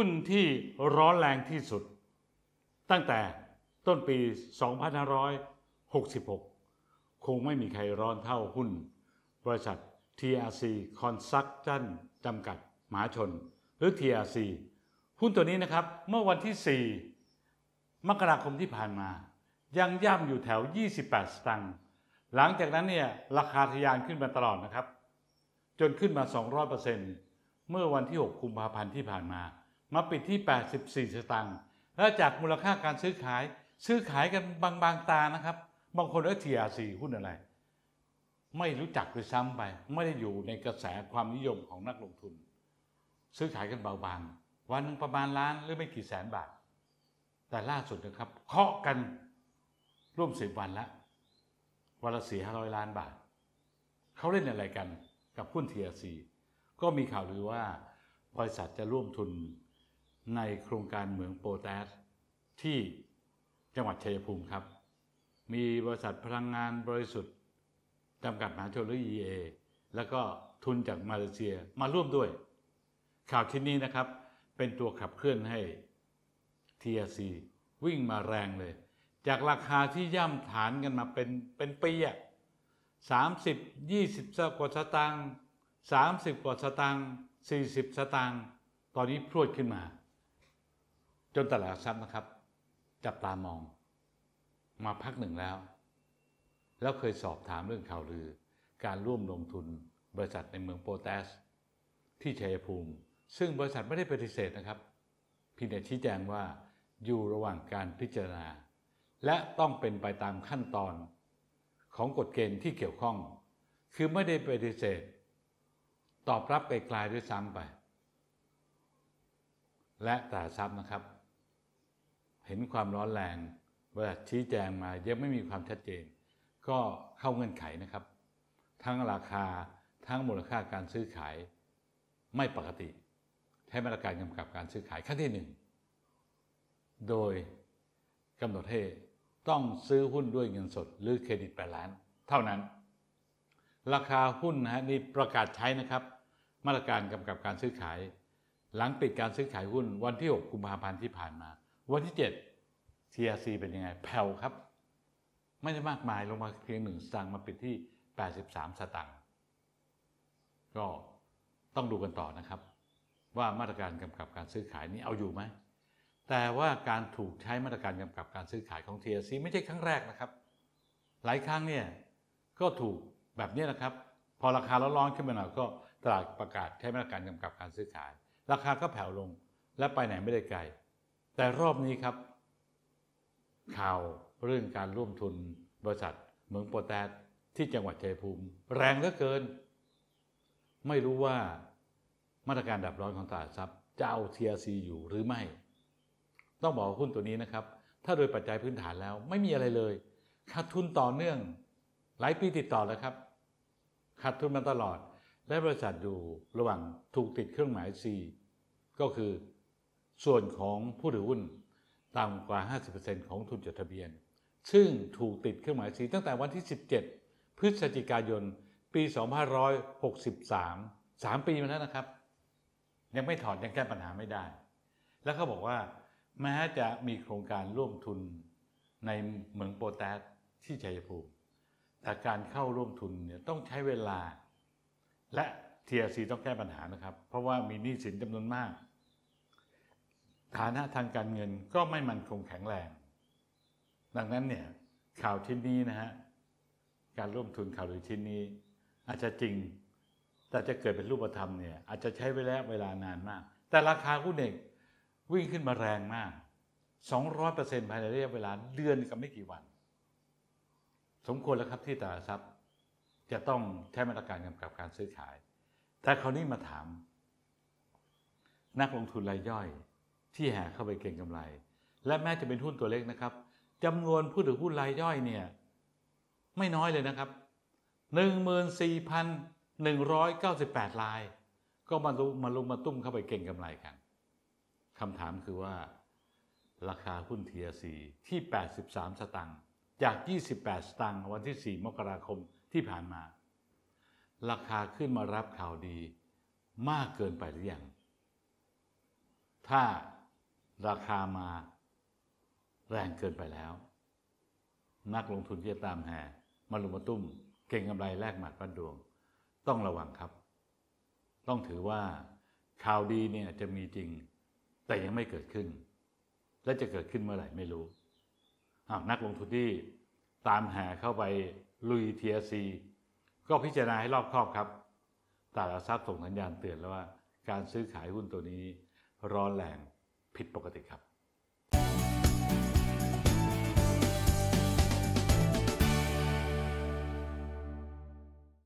หุ้นที่ร้อนแรงที่สุด ตั้งแต่ต้นปี 2566 คงไม่มีใครร้อนเท่าหุ้น บริษัท TRC Construction จำกัดมหาชน หรือ TRC หุ้นตัวนี้นะครับ เมื่อวันที่ 4 มกราคมที่ผ่านมา ยังย่ำอยู่แถว 28 สตางค์หลังจากนั้นเนี่ยราคาทะยานขึ้นมาตลอดนะครับ จนขึ้นมา 200%เมื่อวันที่ 6 กุมภาพันธ์ที่ผ่านมา มาปิดที่ 84 สตางค์และจากมูลค่าการซื้อขายซื้อขายกันบางบางตานะครับ บางคนเออ TRC หุ้นอะไร ไม่รู้จักเลยซ้ำไป ไม่ได้อยู่ในกระแสความนิยมของนักลงทุน ซื้อขายกันเบาบางวันหนึงประมาณล้านหรือไม่กี่แสนบาท แต่ล่าสุดนะครับเคาะกันร่วมสิบวันล้ววันละสี่ห้าร้อยล้านบาท เขาเล่นอะไรกันกับหุ้น TRC ก็มีข่าวลือว่าบริษัทจะร่วมทุน ในโครงการเหมืองโปรแตสที่จังหวัดชัยภูมิครับ มีบริษัทพลังงานบริสุทธิ์จำกัดมหาชนหรือ EA แล้วก็ทุนจากมาเลเซียมาร่วมด้วย ข่าวชิ้นนี้นะครับ เป็นตัวขับเคลื่อนให้ TRC วิ่งมาแรงเลย จากราคาที่ย่ำฐานกันมาเป็นเป็นปีอะสามสิบยี่สิบกว่าสตางค์สามสิบกว่าสตางค์สี่สิบสตางค์ตอนนี้พรวดขึ้นมา จนตลาดหลักทรัพย์นะครับ จับตามอง มาพักหนึ่งแล้ว แล้วเคยสอบถามเรื่องข่าวลือ การร่วมลงทุนบริษัทในเมืองโปรแตส ที่ชัยภูมิ ซึ่งบริษัทไม่ได้ปฏิเสธนะครับพียงแต่ชี้แจงว่าอยู่ระหว่างการพิจารณา และต้องเป็นไปตามขั้นตอนของกฎเกณฑ์ที่เกี่ยวข้อง คือไม่ได้ปฏิเสธ ตอบรับไกลๆด้วยซ้ำไป และต่ทรัพย์นะครับ เห็นความร้อนแรงบริษัทชี้แจงมายังไม่มีความชัดเจน ก็เข้าเงื่อนไขนะครับ ทั้งราคาทั้งมูลค่าการซื้อขายไม่ปกติใช้มาตรการกำกับการซื้อขายขั้นที่หนึ่งโดยกำหนดให้ต้องซื้อหุ้นด้วยเงินสด หรือเครดิตแปดล้าน เท่านั้น ราคาหุ้นนะฮะนี่ประกาศใช้นะครับ มาตรการกำกับการซื้อขาย หลังปิดการซื้อขายหุ้นวันที่ 6 กุมภาพันธ์ที่ผ่านมา วันที่ 7 TRC เป็นยังไง แผ่วครับ ไม่ได้มากมายลงมาเพียงหนึ่งสตางค์มาปิดที่ 83 สตางค์ก็ต้องดูกันต่อนะครับ ว่ามาตรการกำกับการซื้อขายนี้เอาอยู่ไหมแต่ว่าการถูกใช้มาตรการกำกับการซื้อขายของ TRC ไม่ใช่ครั้งแรกนะครับ หลายครั้งเนี่ยก็ถูกแบบนี้นะครับ พอราคาร้อนๆขึ้นมาหน่อยก็ตลาดประกาศใช้มาตรการกำกับการซื้อขาย ราคาก็แผ่วลงและไปไหนไม่ได้ไกล แต่รอบนี้ครับ ข่าวเรื่องการร่วมทุนบริษัทเหมืองโปรแตสที่จังหวัดชัยภูมิ แรงเหลือเกิน ไม่รู้ว่ามาตรการดับร้อนของตลาดทรัพย์จะเอา TRC อยู่หรือไม่ ต้องบอกหุ้นตัวนี้นะครับ ถ้าโดยปัจจัยพื้นฐานแล้วไม่มีอะไรเลยขาดทุนต่อเนื่อง หลายปีติดต่อแล้วครับขาดทุนมาตลอด และบริษัทอยู่ระหว่างถูกติดเครื่องหมาย C ก็คือ ส่วนของผู้ถือหุ้นต่ำกว่า 50%ของทุนจดทะเบียน ซึ่งถูกติดเครื่องหมาย C ตั้งแต่วันที่ 17 พฤศจิกายน ปี 2563 3 ปีมาแล้วนะครับ ยังไม่ถอนยังแก้ปัญหาไม่ได้ แล้วเขาบอกว่าแม้จะมีโครงการร่วมทุนในเหมืองโปรแตสที่ชัยภูมิ แต่การเข้าร่วมทุนเนี่ยต้องใช้เวลา และ TRC ต้องแก้ปัญหานะครับ เพราะว่ามีหนี้สินจำนวนมาก ฐานะทางการเงินก็ไม่มั่นคงแข็งแรง ดังนั้นเนี่ยข่าวชิ้นนี้นะฮะการร่วมทุนข่าวหรือชิ้นนี้ อาจจะจริง แต่จะเกิดเป็นรูปธรรมเนี่ยอาจจะใช้เวลาเวลานานมาก แต่ราคาหุ้นเองวิ่งขึ้นมาแรงมาก 200%ภายในระยะเวลาเดือนกับไม่กี่วัน สมควรแล้วครับที่ตลาดทรัพย์ จะต้องใช้มาตรการกำกับการซื้อขาย แต่คราวนี้มาถาม นักลงทุนรายย่อย ที่แห่เข้าไปเก็งกำไร และแม้จะเป็นหุ้นตัวเล็กนะครับจำนวนผู้ถือหุ้นรายย่อยเนี่ยไม่น้อยเลยนะครับ14,198ราย ก็มาลุมาลุมมาตุ้มเข้าไปเก่งกำไรกันคำถามคือว่า ราคาหุ้น TRC ที่ 83 สตางค์จาก 28 สตางค์วันที่ 4 มกราคมที่ผ่านมา ราคาขึ้นมารับข่าวดีมากเกินไปหรือยัง ถ้า ราคามาแรงเกินไปแล้ว นักลงทุนที่จะตามแห่มาลุมมาตุ้ม เก่งกำไรแลกหมัดปั้นดวง ต้องระวังครับ ต้องถือว่าข่าวดีเนี่ยจะมีจริง แต่ยังไม่เกิดขึ้น และจะเกิดขึ้นเมื่อไหร่ไม่รู้นักลงทุนที่ตามแห่เข้าไปลุยทีซีก็พิจารณาให้รอบคอบครับตลาดหลักทรัพย์ส่งสัญญาณเตือนแล้วว่า การซื้อขายหุ้นตัวนี้ร้อนแรง ผิดปกติครับ